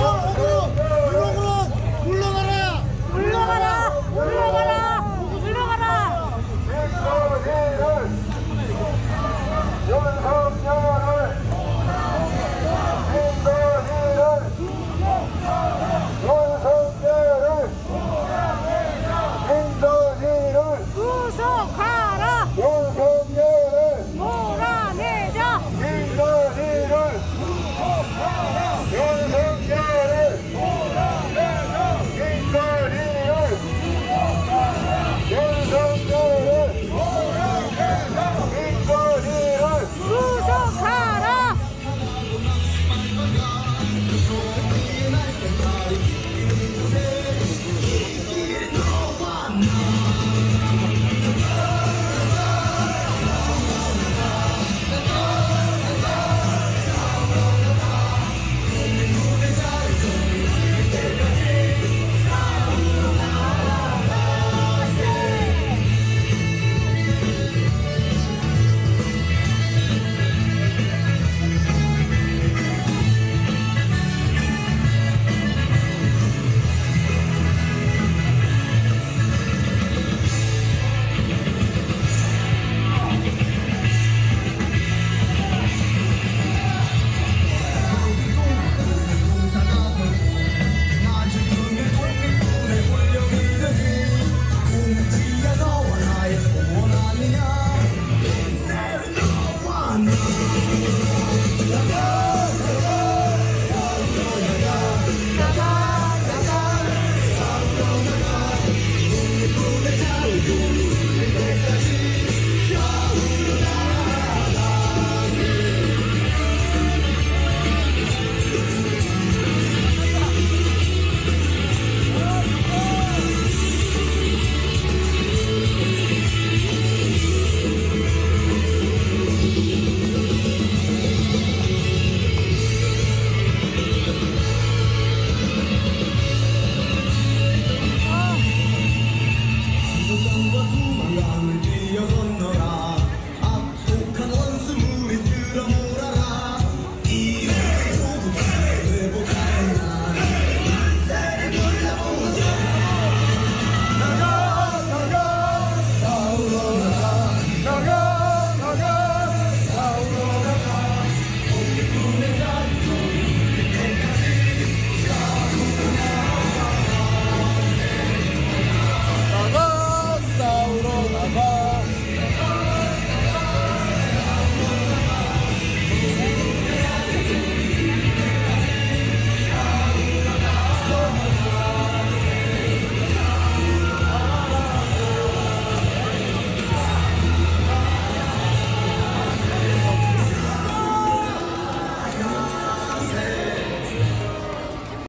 go, go.